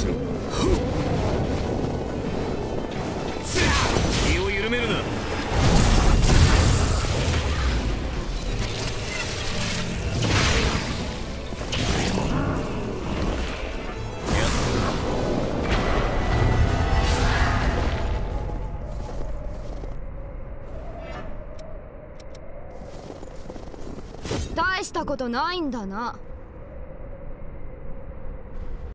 しろ。気を緩めるな。大したことないんだな。